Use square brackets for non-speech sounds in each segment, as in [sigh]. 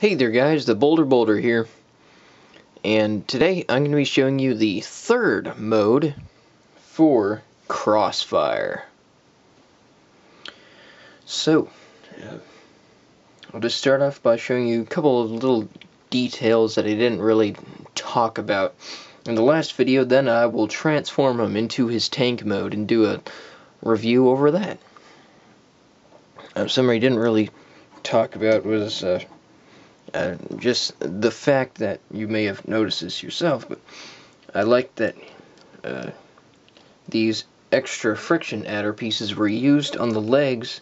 Hey there guys, the Bolder Boulder here. And today I'm going to be showing you the third mode for Crossfire. So, uh, I'll just start off by showing you a couple of little details that I didn't really talk about in the last video, then I will transform him into his tank mode and do a review over that. Uh, something I didn't really talk about was uh, uh, just the fact that you may have noticed this yourself, but I like that uh, these extra friction adder pieces were used on the legs,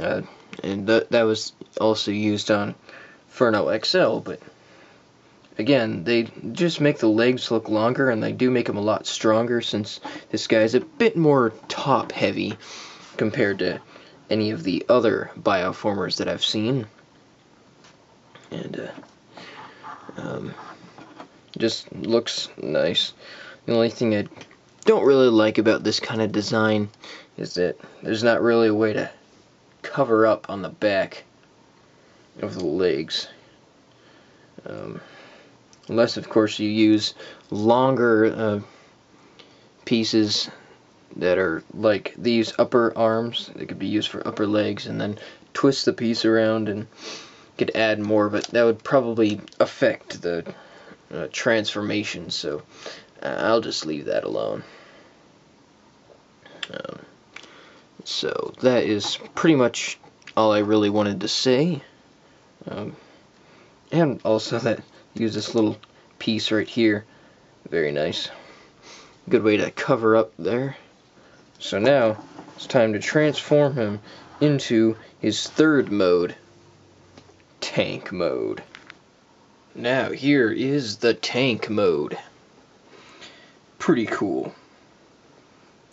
uh, and th that was also used on Furno XL, but again, they just make the legs look longer, and they do make them a lot stronger since this guy is a bit more top heavy compared to any of the other bioformers that I've seen and uh, um, just looks nice. The only thing I don't really like about this kind of design is that there's not really a way to cover up on the back of the legs. Um, unless, of course, you use longer uh, pieces that are like these upper arms. They could be used for upper legs and then twist the piece around and could add more, but that would probably affect the uh, transformation, so uh, I'll just leave that alone. Um, so that is pretty much all I really wanted to say. Um, and also that use this little piece right here. Very nice. Good way to cover up there. So now it's time to transform him into his third mode tank mode. Now here is the tank mode. Pretty cool.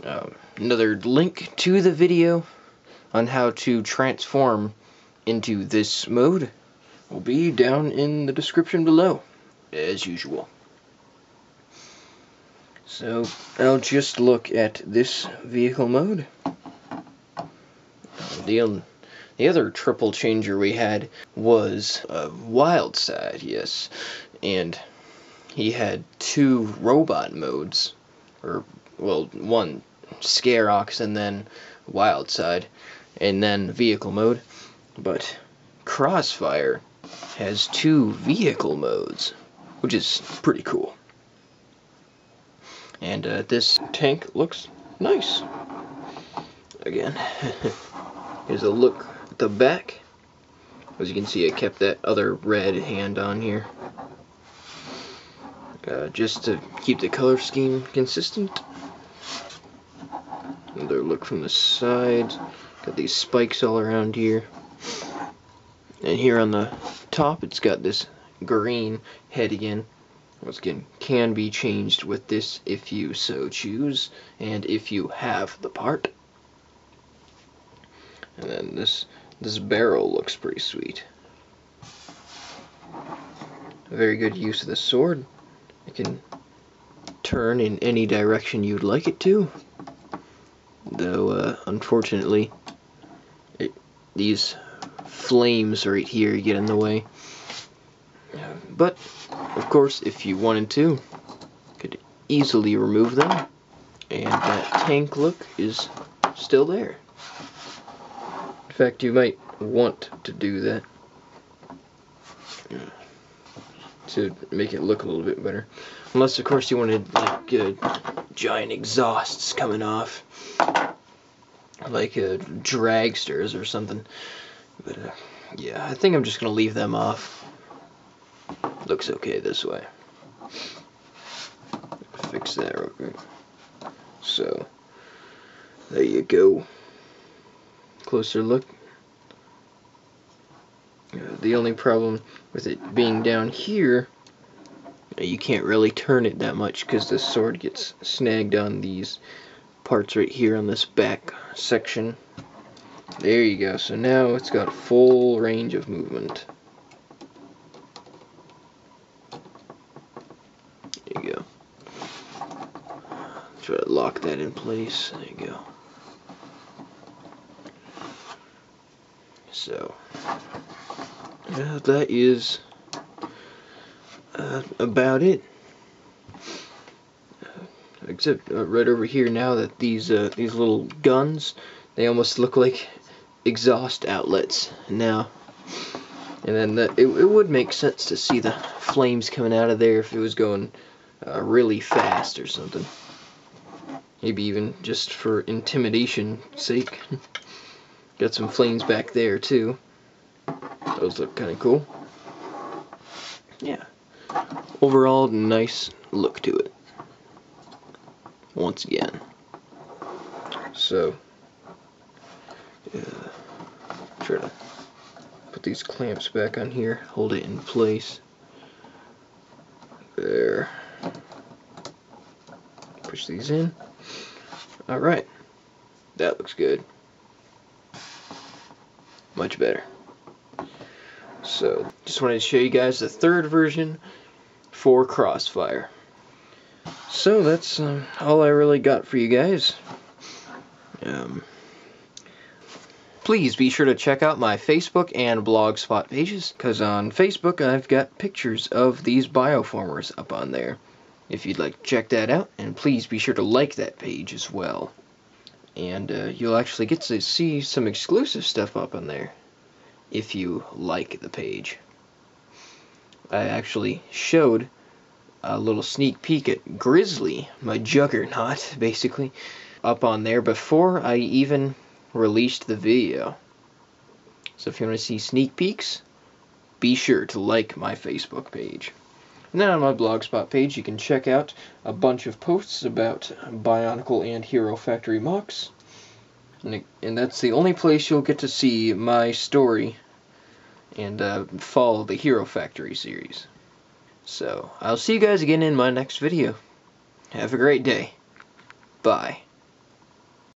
Um, another link to the video on how to transform into this mode will be down in the description below, as usual. So, I'll just look at this vehicle mode. The the other triple changer we had was a Wildside, yes. And he had two robot modes. Or, well, one Scarox and then Wildside. And then vehicle mode. But Crossfire has two vehicle modes. Which is pretty cool. And uh, this tank looks nice. Again, [laughs] here's a look the back. As you can see, I kept that other red hand on here. Uh, just to keep the color scheme consistent. Another look from the side. Got these spikes all around here. And here on the top, it's got this green head again. Once again, can be changed with this if you so choose, and if you have the part. And then this this barrel looks pretty sweet. Very good use of the sword. It can turn in any direction you'd like it to. Though, uh, unfortunately, it, these flames right here get in the way. But, of course, if you wanted to, you could easily remove them. And that tank look is still there fact, you might want to do that to make it look a little bit better. Unless, of course, you wanted like uh, giant exhausts coming off, like uh, dragsters or something. But uh, yeah, I think I'm just gonna leave them off. Looks okay this way. Fix that real quick. So there you go closer look. Uh, the only problem with it being down here, uh, you can't really turn it that much because the sword gets snagged on these parts right here on this back section. There you go. So now it's got full range of movement. There you go. Try to lock that in place. There you go. So, that is uh, about it. Uh, except right over here now that these uh, these little guns, they almost look like exhaust outlets now. And then the, it, it would make sense to see the flames coming out of there if it was going uh, really fast or something. Maybe even just for intimidation sake. [laughs] Got some flames back there too. Those look kind of cool. Yeah. Overall, nice look to it. Once again. So, yeah, try to put these clamps back on here, hold it in place. There. Push these in. Alright. That looks good. Much better. So, just wanted to show you guys the third version for Crossfire. So, that's uh, all I really got for you guys. Um, please be sure to check out my Facebook and Blogspot pages, because on Facebook I've got pictures of these bioformers up on there. If you'd like to check that out, and please be sure to like that page as well. And uh, you'll actually get to see some exclusive stuff up on there, if you like the page. I actually showed a little sneak peek at Grizzly, my juggernaut, [laughs] basically, up on there before I even released the video. So if you want to see sneak peeks, be sure to like my Facebook page. And then on my Blogspot page, you can check out a bunch of posts about Bionicle and Hero Factory MOCs. And, and that's the only place you'll get to see my story and uh, follow the Hero Factory series. So, I'll see you guys again in my next video. Have a great day. Bye.